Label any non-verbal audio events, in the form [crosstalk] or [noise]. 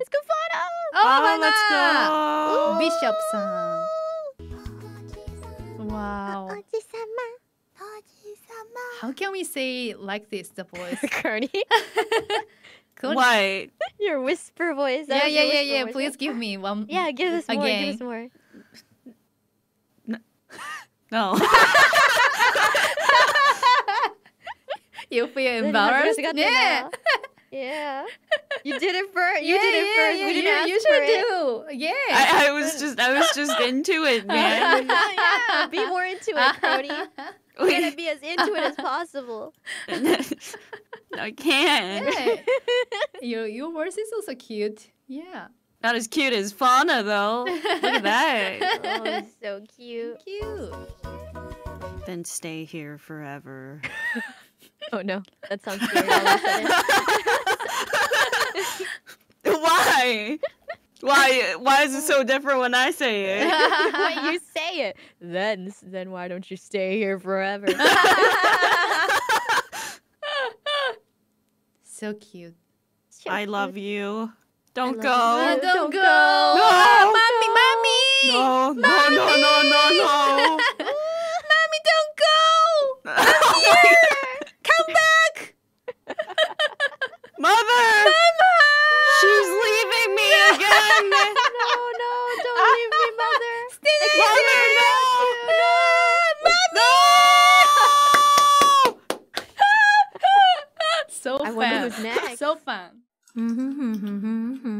It's Kufano. Oh, Oh, let's 많아. go. Bishop song. Wow. How can we say like this the voice? [laughs] Kronii, [laughs] Could- What? [laughs] your whisper voice. Yeah, uh, yeah, yeah, yeah. voice. Please give me one. Yeah, give us more. Again. Give us more. No. You feel embarrassed? Yeah. That now. Yeah. [laughs] You did it first. You yeah, did it yeah, first. Yeah, we didn't you, ask you for should it. do. Yeah. I, I was just I was just into it, [laughs] man. yeah, be more into it, Kronii. [laughs] We're gonna be as into it as possible. I can't. yeah. your your voice is also cute. Yeah. Not as cute as Fauna though. Look at that. Oh, so cute. Cute. then stay here forever. Oh no, that sounds scary Why? Why is it so different when I say it? [laughs] when you [laughs] say it, then then why don't you stay here forever? [laughs] So cute. I love you. Don't love go. Uh, you. don't, don't go. go. Ah, mommy, mommy. No, no, no, no, no, no. mommy, don't go. Come back. Mother! She's leaving me again! [laughs] no, no, don't leave me, mother. [laughs] Stay Mother, here. no! [laughs] So fun. I fun. wonder who's next. So fun. Mm-hmm, mm-hmm, mm-hmm.